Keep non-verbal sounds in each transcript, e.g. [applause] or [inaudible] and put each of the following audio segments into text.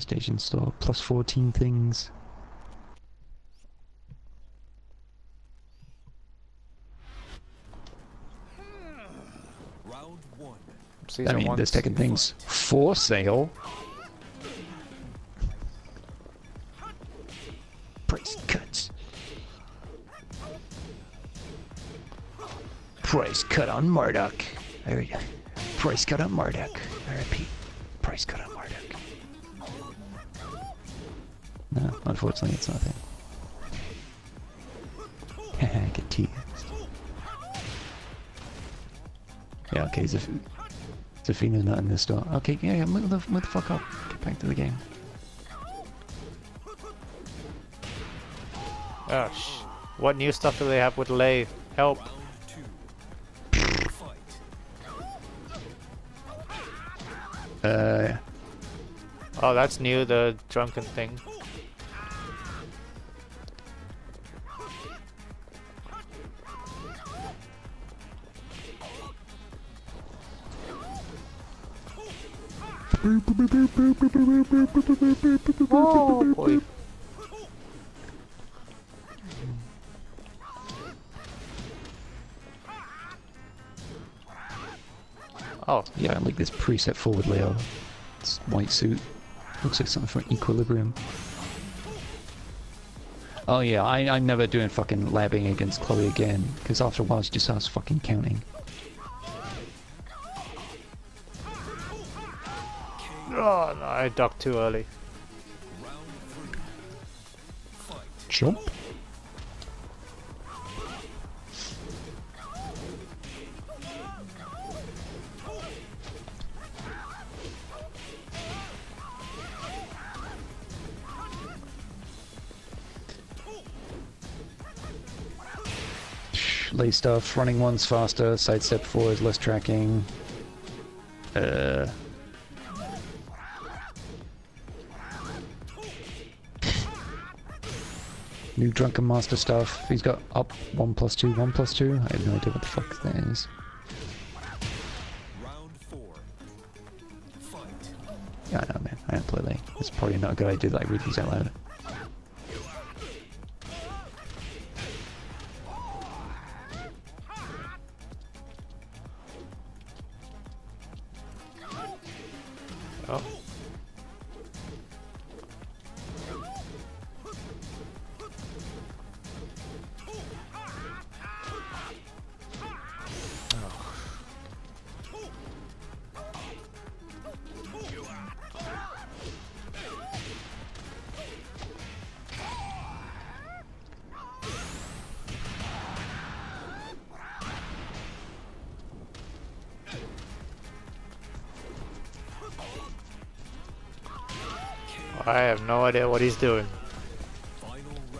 PlayStation Store. Plus 14 things. Round one. Season I mean, they're taking things for sale. Price cuts. Price cut on Marduk. There you go. Price cut on Marduk. I repeat. Price cut on Marduk. No, unfortunately, it's nothing. [laughs] Get teased. Yeah, okay, Zaf Zafina's not in this store. Okay, yeah, yeah, move the, move the fuck up. Get back to the game. Oh, sh what new stuff do they have with Lei? Help. Uh, Oh, that's new, the drunken thing. Oh, boy. Oh, yeah, I like this preset forward layout. It's white suit. Looks like something from Equilibrium. Oh yeah, I, I'm never doing fucking labbing against Chloe again, because after a while she just starts fucking counting. Oh no, I ducked too early. Jump. Lei stuff, running one's faster, sidestep four is less tracking. Uh. New Drunken Master stuff. He's got up 1 plus 2, 1 plus 2. I have no idea what the fuck that is. Round four. Fight. Yeah, I know, man. I don't play Lei. It's probably not a good idea that I read these out loud. Oh. I have no idea what he's doing.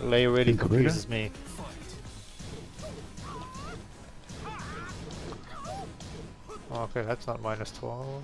Lei really confuses me. Okay, that's not minus 12.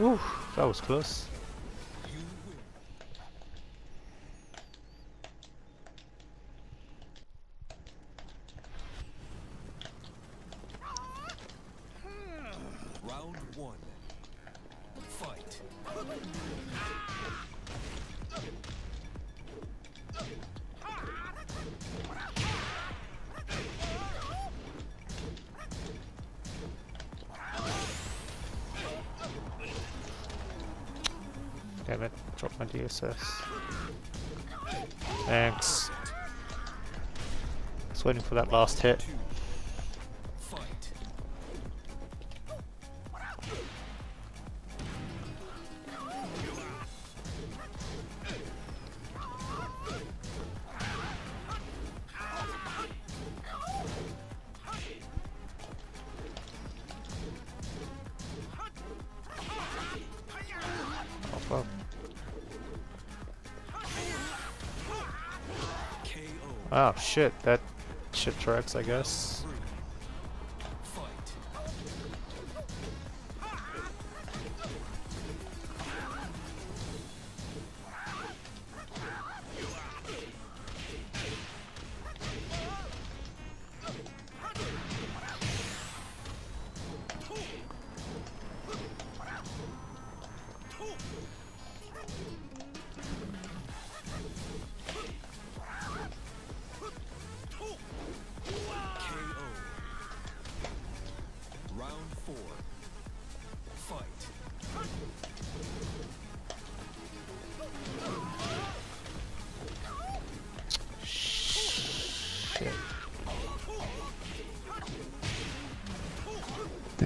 Ooh, that was close. Damn it, drop my DSS. Thanks. Just waiting for that last hit. Oh shit, that shit tracks, I guess.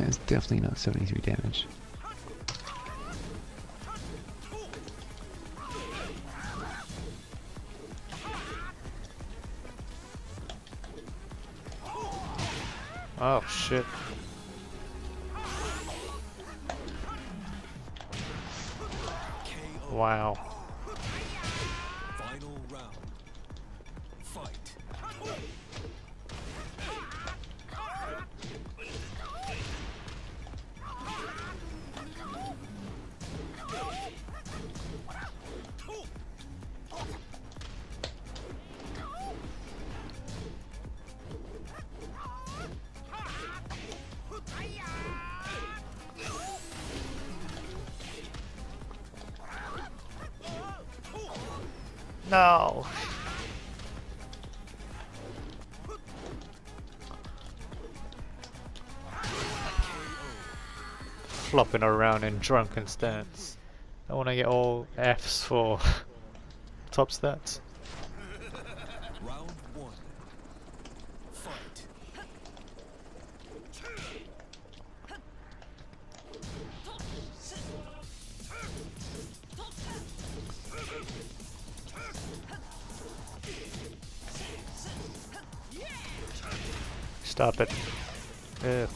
Is definitely not 73 damage. Oh shit. Wow. No. Flopping around in drunken stance. I want to get all Fs for [laughs] top stats. Stop it. Ugh.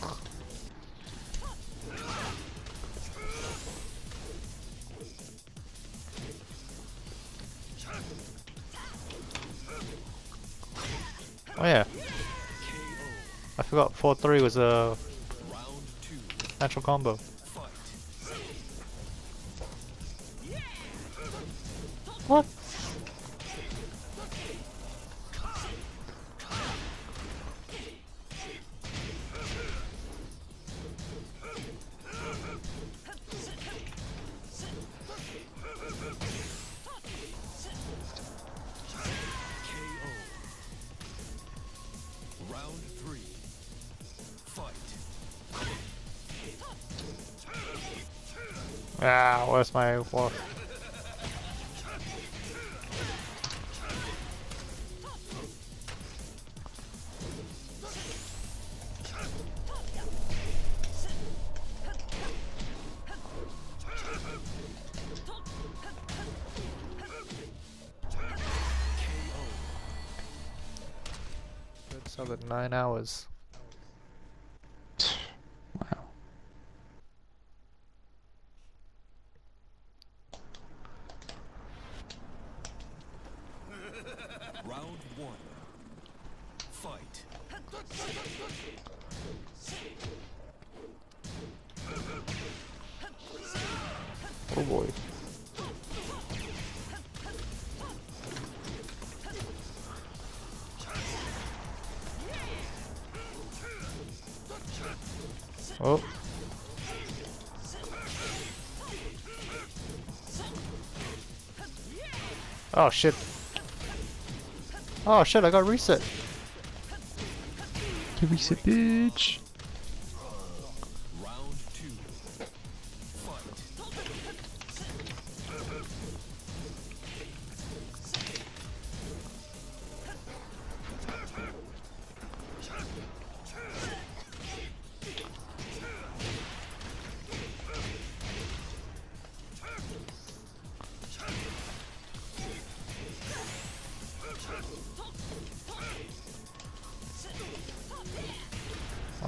Oh yeah, I forgot 4-3 was a natural combo. Ah, where's my wolf? Solid nine hours. Wow. Round one. Fight. Oh boy. Oh. Oh shit. Oh shit, I got reset. Me some bitch.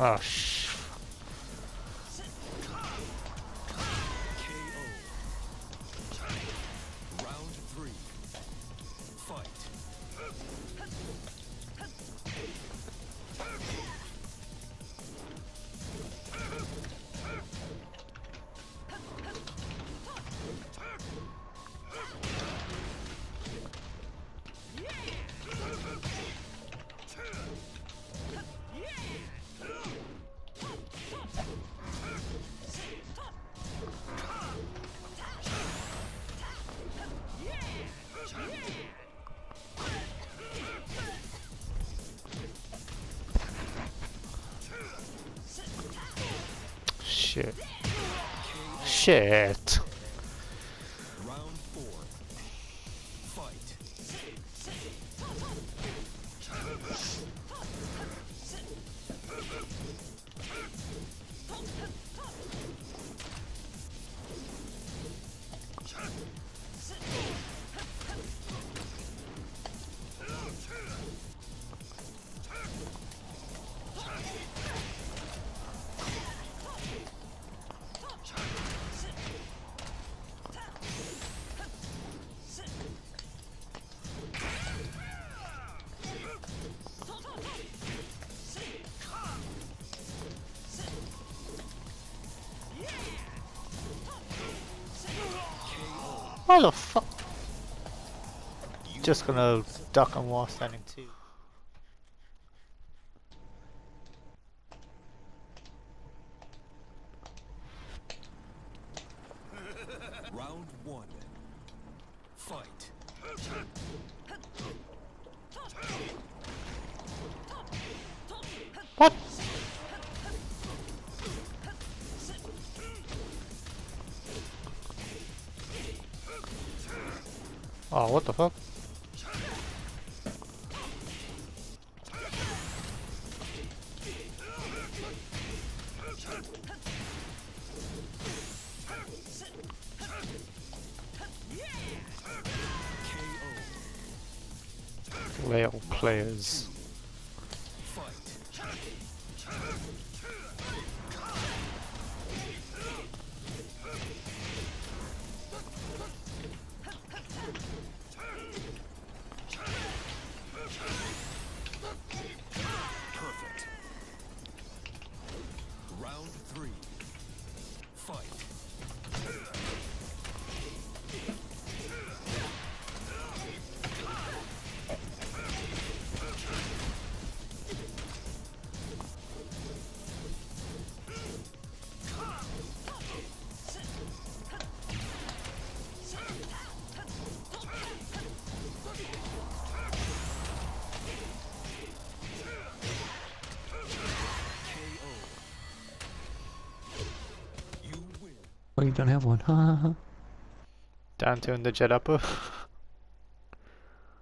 Oh. Shit. Shit. What the fuck? Just gonna duck and while standing too. What the fuck? Layout players. Fight. You don't have one. Ha ha ha. Down to in the jet upper. [laughs]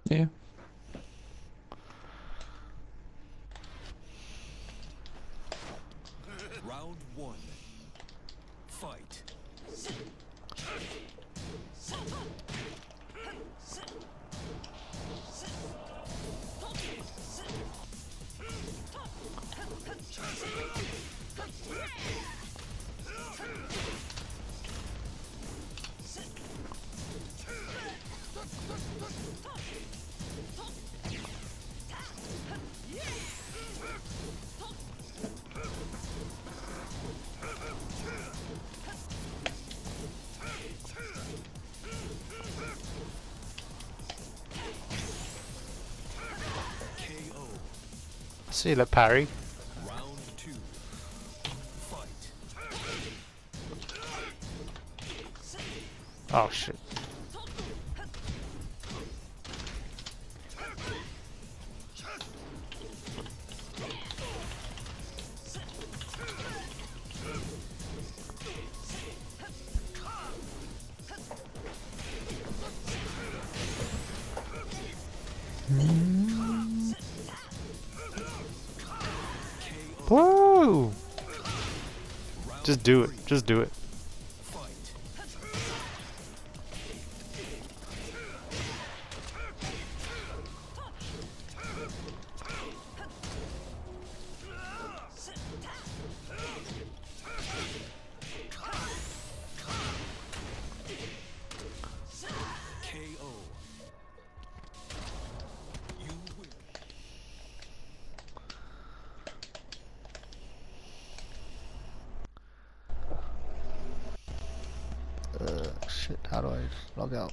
Yeah. Round one. Fight. See you, parry. Round two. Fight. Oh shit. Just do it. Just do it. Shit, how do I log out?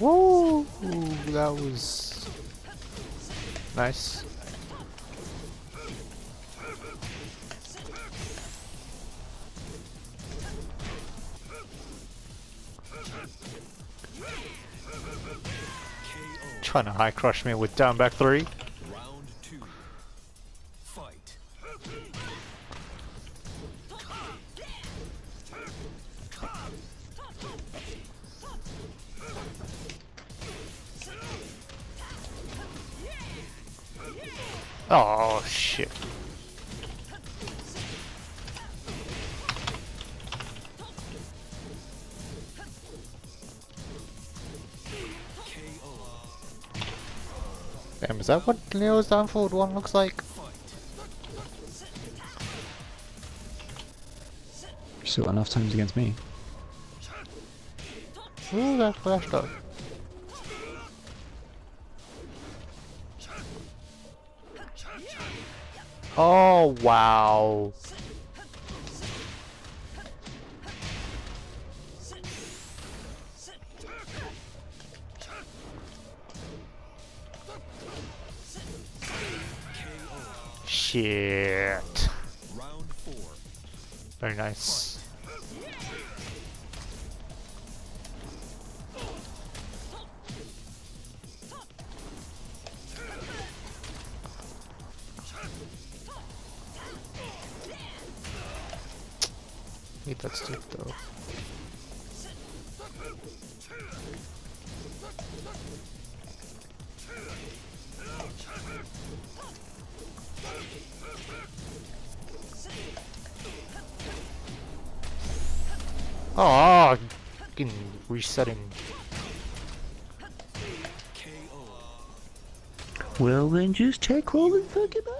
Woo! That was nice. Trying to high crush me with down back three. Oh shit. Damn, is that what Leo's downforward one looks like? Fight. Still enough times against me. Ooh, that flashed up. Oh wow. Shit. Very nice. Need that stick though. Oh, fucking resetting. Well then just take roll and fuck it up.